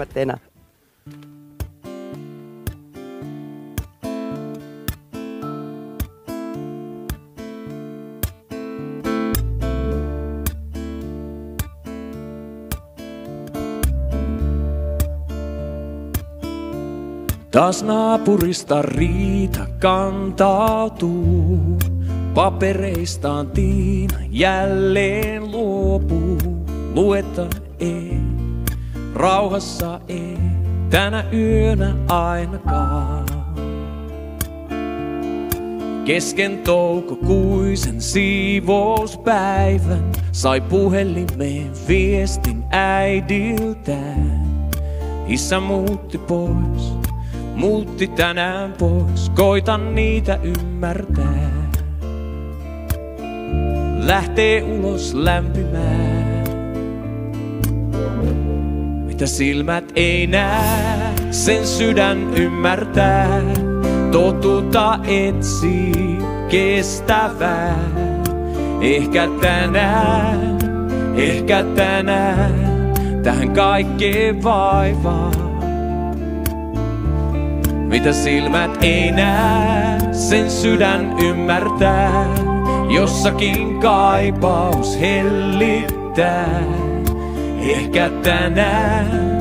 näkemättä enää. Taas naapurista riita kantautuu. Papereistaan Tiina jälleen luopuu. Lueta ei, rauhassa ei, tänä yönä ainakaan. Kesken toukokuisen siivouspäivän sai puhelimeen viestin äidiltään. Isä muutti pois, muutti tänään pois, koitan niitä ymmärtää. Lähtee ulos lämpimään, mitä silmät ei näe, sen sydän ymmärtää. Totuutta etsii kestävää, ehkä tänään, ehkä tänään, tähän kaikkeen vaivaan. Mitä silmät ei näe, sen sydän ymmärtää. Jossakin kaipaus hellittää. Ehkä tänään,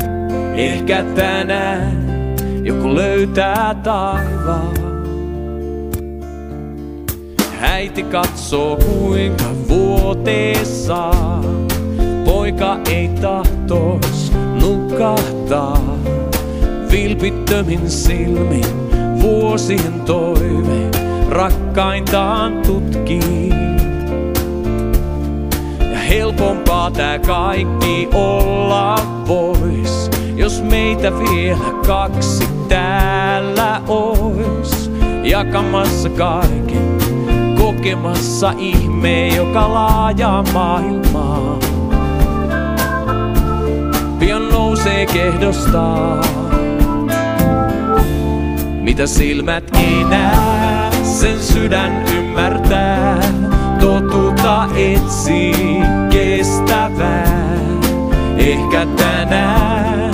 ehkä tänään, joku löytää taivaan. Äiti katsoo kuinka vuoteessa poika ei tahtois nukahtaa. Vilpittömin silmin vuosien toive rakkaintaan tutkii. Helpompaa tää kaikki olla vois, jos meitä vielä kaksi täällä ois. Jakamassa kaiken, kokemassa ihme, joka laajaa maailmaa. Pian nousee kehdostaan. Mitä silmät ei näe, sen sydän ymmärtää. Totuutta etsii kestävää. Ehkä tänään,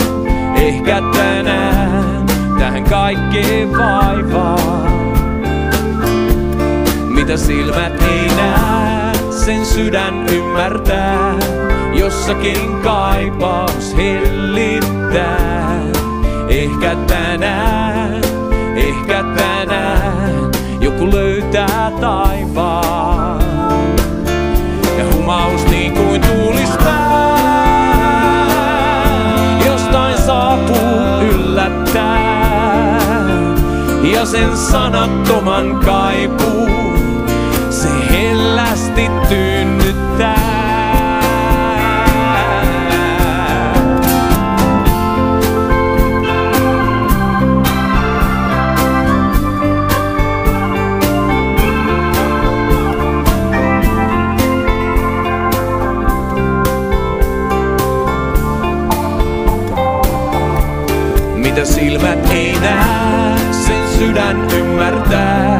ehkä tänään, tähän kaikkeen vaivaan. Mitä silmät ei näe, sen sydän ymmärtää. Jossakin kaipaus hellittää. Ehkä tänään, ehkä tänään joku löytää taivaan. Ja humaus niin kuin tuulis pää, jostain saapuu yllättäen. Ja sen sanattoman kaipuun Mitä silmät ei näe, sen sydän ymmärtää.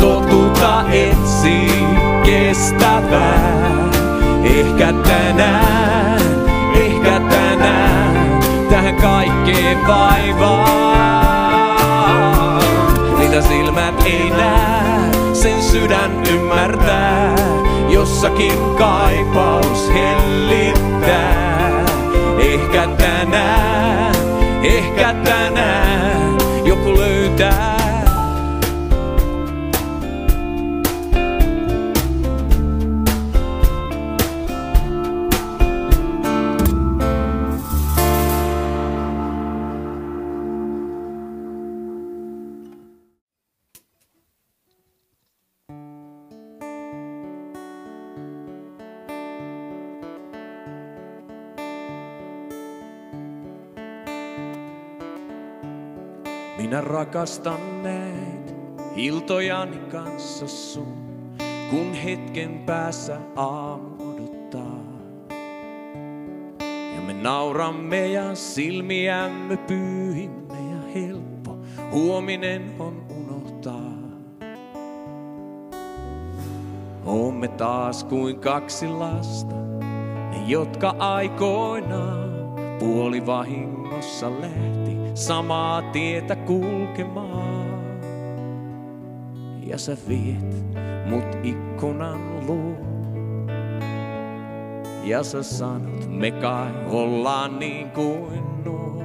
Totuutta etsii kestävää. Ehkä tänään, ehkä tänään, tähän kaikkeen vaivaan. Mitä silmät ei näe, sen sydän ymmärtää. Jossakin kaipaus hellittää. Ehkä tänään, ehkä rakastan näitä iltojani kanssa sun, kun hetken päässä aamu odottaa. Ja me nauramme ja silmiämme pyyhimme ja helppo huominen on unohtaa. Oomme taas kuin kaksi lasta, ne jotka aikoinaan puoli vahingossa lähti samaa tietä kulkemaan. Ja sä viet mut ikkunan luo. Ja sä sanot, me kai ollaan niin kuin nuo.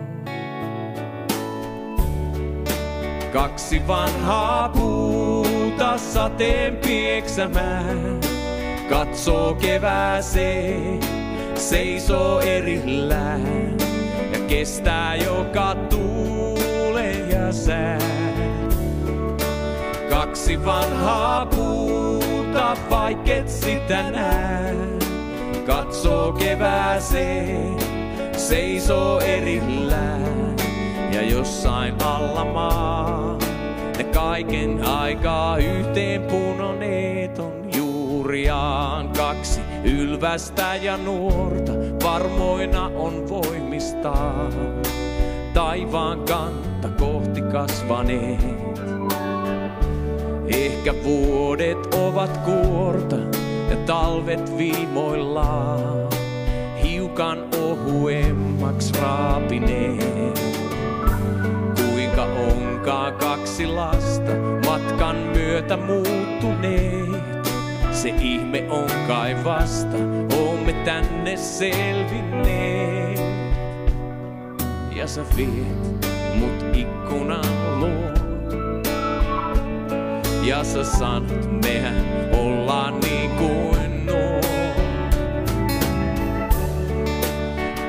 Kaksi vanhaa puuta sateen pieksämään, katsoo kevääseen, seisoo erillään kestää joka tuule ja sää. Kaksi vanhaa puuta, vaiket sitä näe, katsoo kevääseen, seisoo erillään ja jossain alla maa. Ne kaiken aikaa yhteen punoneet on juuriaan kaksi ylvästä ja nuorta, varmoina on voimistaan. Taivaan kanta kohti kasvaneet. Ehkä vuodet ovat kuorta ja talvet viimoillaan hiukan ohuemmaksi raapineet. Kuinka onkaan kaksi lasta matkan myötä muuttuneet? Se ihme on kai vasta, oomme tänne selvinneet. Ja sä viet mut ikkunan luo. Ja sä sanot, mehän ollaan niin kuin nuo.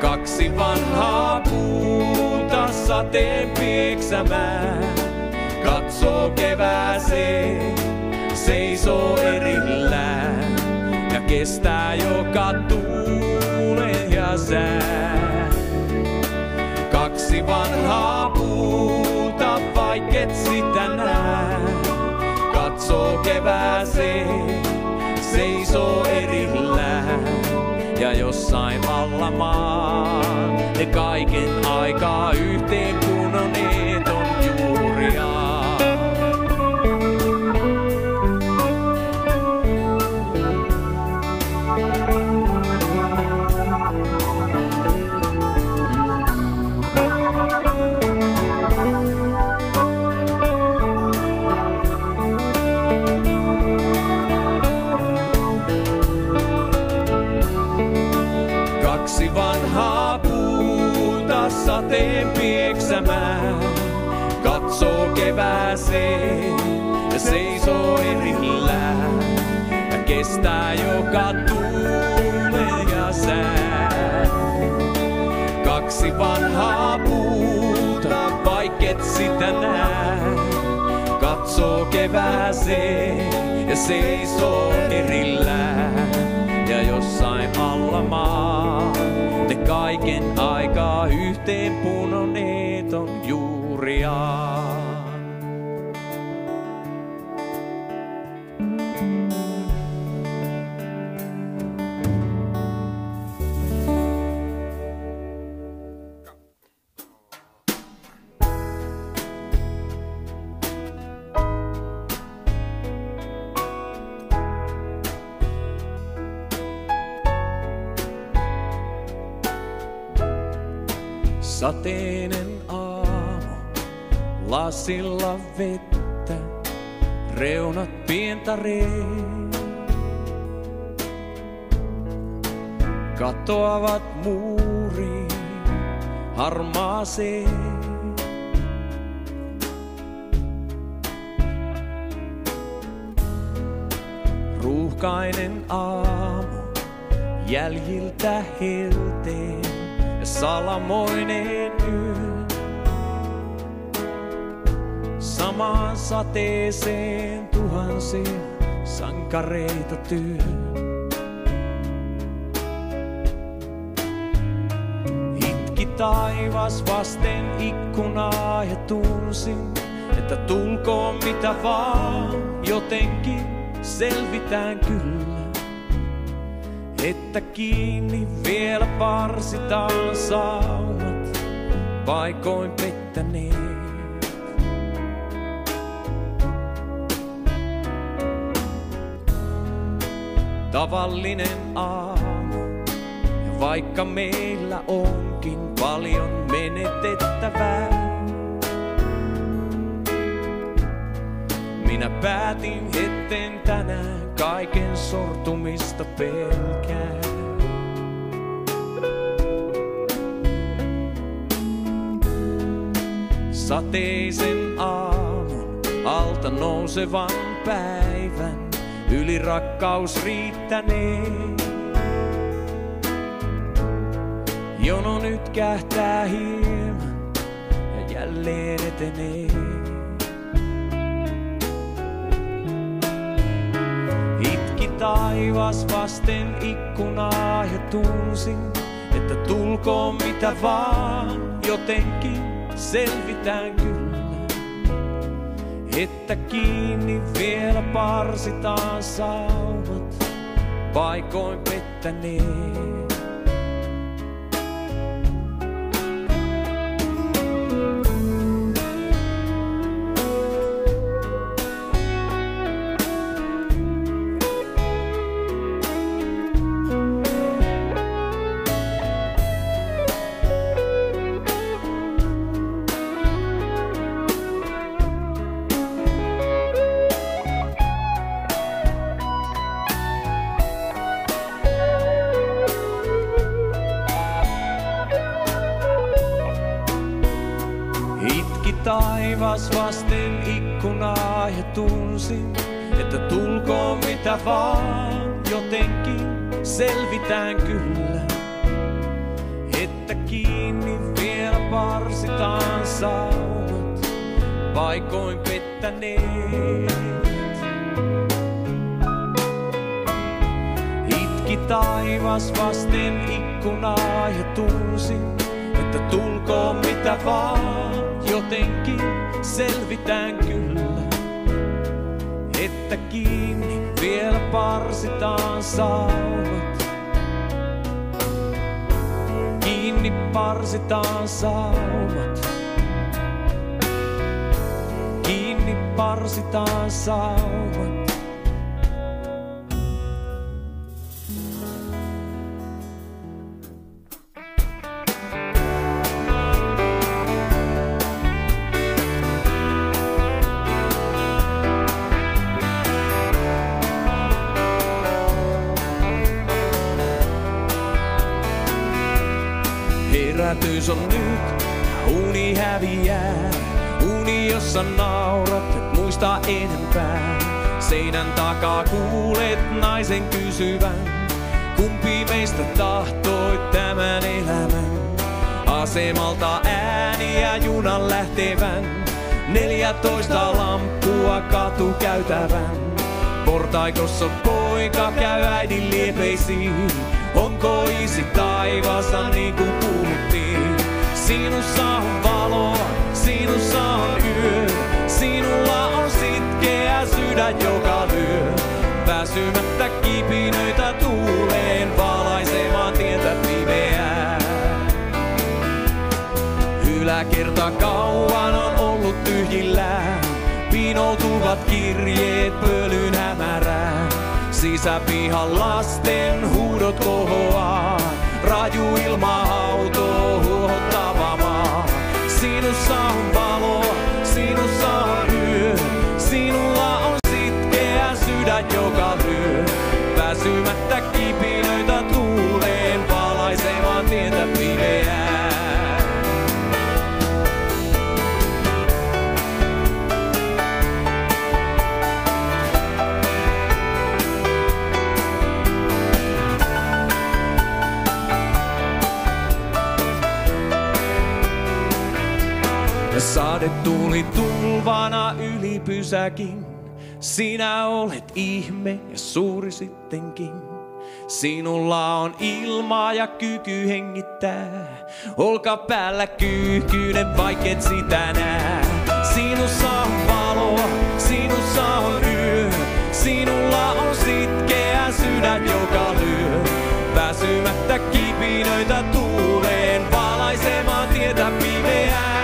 Kaksi vanhaa puuta sateen pieksämään, katsoo kevääseen, seisoo erillään ja kestää joka tuulen ja sää. Kaksi vanhaa puuta, vaiket sitä näe, katsoo kevääseen, seisoo erillään ja jossain alla maan. Ne kaiken aikaa yhteen kevääseen ja seisoo erillään ja kestää joka tuule ja sää. Kaksi vanhaa puuta, vaiket sitä näe, katsoo kevääseen ja seisoo erillään ja jossain alla maa. Ne kaiken aikaa yhteen punoneet on juuriaan. Sateinen aamu, lasilla vettä, reunat pientareen. Katoavat muuriin, harmaaseen. Ruuhkainen aamu, jäljiltä helteen ja salamoinen yö. Samaan sateeseen tuhansia sankareita työ. Itki taivas vasten ikkunaa ja tunsin, että tulkoon mitä vaan, jotenkin selvitään kyllä että kiinni vielä parsitaan saunat, paikoin pettäneet. Tavallinen aamu vaikka meillä onkin paljon menetettävää. Minä päätin, etten tänään kaiken sortumista pelkää. Sateisen aamun alta nousevan päivän yli rakkaus riittänee. Jono nyt kähtää hieman ja jälleen etenee. Itki taivas vasten ikkunaa ja tunsin, että tulkoon mitä vaan, jotenkin selvitään kyllä. Että kiinni vielä parsitaan saumat, paikoin pettäneen. Selvitään kyllä. Että kiinni vielä parsitaan saumat, paikoin pettäneet. Itki taivas vasten ikkunaa ja tunsin, että tulkoon mitä vaan, jotenkin selvitään kyllä. Että kiinni vielä parsitaan saumat. Kiinni parsitaan saumat. Kiinni parsitaan saumat. Herätys on nyt, uni häviää. Uni, jossa naurat, et muista enempää. Seinän takaa kuulet naisen kysyvän. Kumpi meistä tahtoi tämän elämän? Asemalta ääniä junan lähtevän. 14 lamppua katu käytävän. Portaikossa poika käy äidin liepeisiin. Onko isi taivaassa niin kuin? Sinussa on valoa, sinussa on yö. Sinulla on sitkeä sydän, joka lyö. Väsymättä kipinöitä tuuleen valaisemaan tietä pimeää. Yläkerta kauan on ollut tyhjillään. Pinoutuvat kirjeet pölyn hämärään. Sisäpihan lasten huudot kohoaa. Raju ilma auto huohottava maa. Sinussa on valoa, sinussa on yö. Sinulla on sitkeä sydän, joka lyö. Väsymättä kipinöitä sade tuli tulvana yli pysäkin. Sinä olet ihme ja suuri sittenkin. Sinulla on ilma ja kyky hengittää. Olka päällä kyyhkyinen, vaiket sitä nää. Sinussa on valoa, sinussa on yö. Sinulla on sitkeä sydän, joka lyö. Väsymättä kipinöitä tuuleen, valaisemaan tietä pimeää.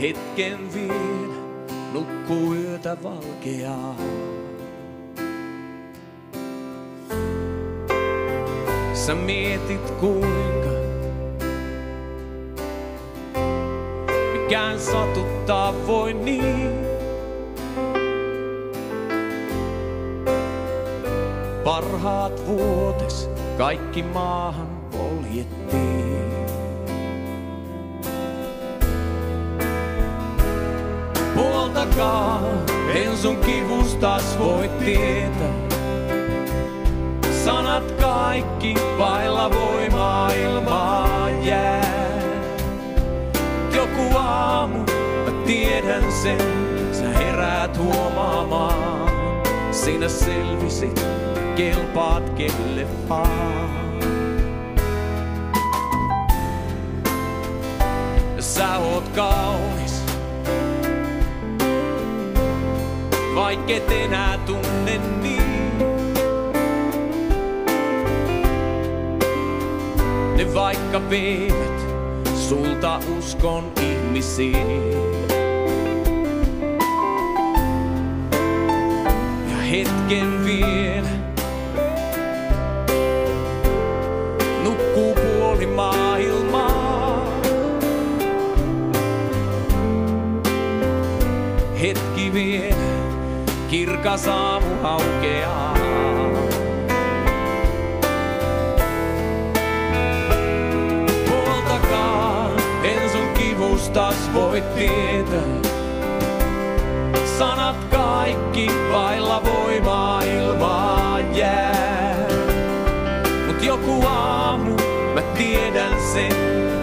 Hetken vielä nukkuu yötä valkeaa. Sä mietit kuinka mikään satuttaa voi niin. Parhaat vuotes kaikki maahan poljettiin. Puoltakaa, en sun kivustas voi tietää. Sanat kaikki vailla voimaa ilmaa jää. Joku aamu, mä tiedän sen, sä heräät huomaamaan. Sinä selvisit kelpaat kelle vaan. Sä oot kaunis, vaikket enää tunne niin. Ne vaikka vievät sulta uskon ihmisiin. Ja hetken vielä kirkas aamu aukeaa. Puoltakaa, en sun kivustas voi tietää. Sanat kaikki vailla voimaa ilmaa jää. Mut joku aamu Mä tiedän sen,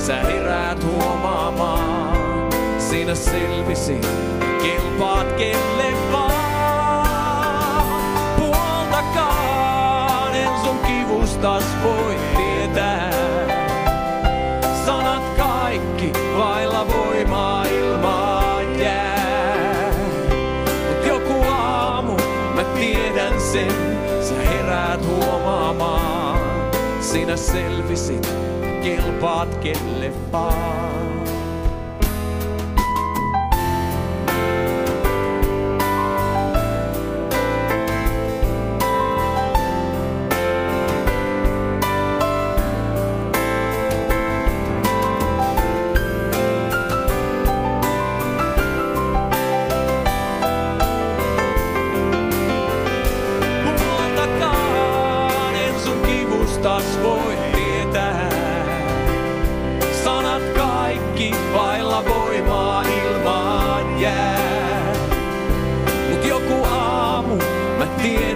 sä heräät huomaamaan. Siinä selvisi, kelpaat kelle vaan. Selvisit, kelpaat kelle vaan.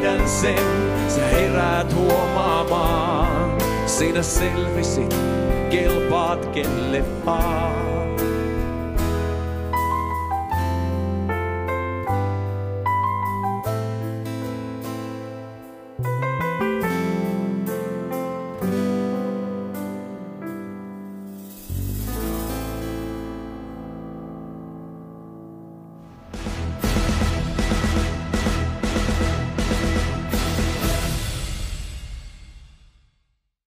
Tiedän sen, sä heräät huomaamaan. Siinä selvisit, kelpaat kelle vaan.